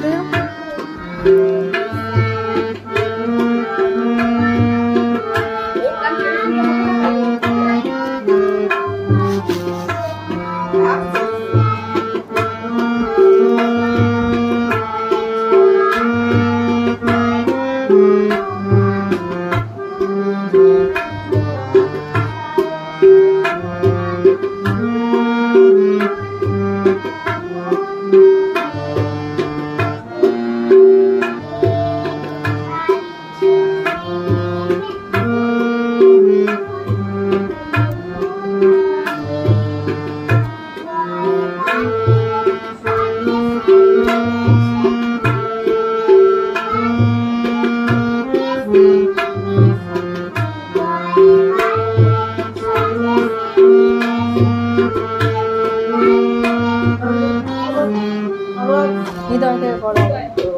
dentro. 你都可以过来。